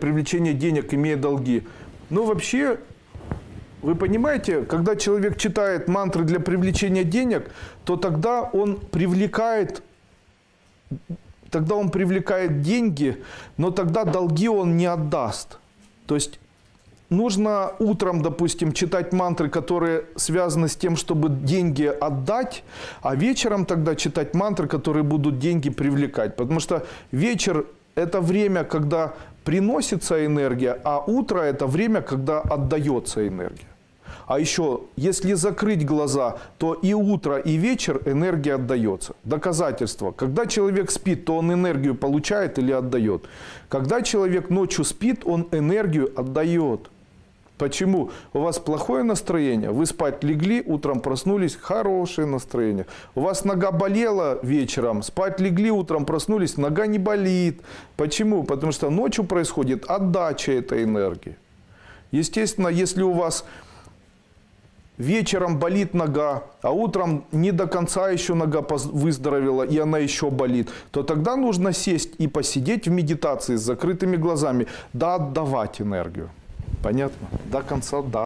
привлечения денег, имея долги. Ну, вообще, вы понимаете, когда человек читает мантры для привлечения денег, то тогда он привлекает, тогда он привлекает деньги, но тогда долги он не отдаст. То есть нужно утром, допустим, читать мантры, которые связаны с тем, чтобы деньги отдать, а вечером тогда читать мантры, которые будут деньги привлекать. Потому что вечер – это время, когда приносится энергия, а утро – это время, когда отдается энергия. А еще, если закрыть глаза, то и утро, и вечер энергия отдается. Доказательство. Когда человек спит, то он энергию получает или отдает. Когда человек ночью спит, он энергию отдает. Почему? У вас плохое настроение, вы спать легли, утром проснулись, хорошее настроение. У вас нога болела вечером, спать легли, утром проснулись, нога не болит. Почему? Потому что ночью происходит отдача этой энергии. Естественно, если у вас вечером болит нога, а утром не до конца еще нога выздоровела, и она еще болит, то тогда нужно сесть и посидеть в медитации с закрытыми глазами, да отдавать энергию. Понятно? До конца, да.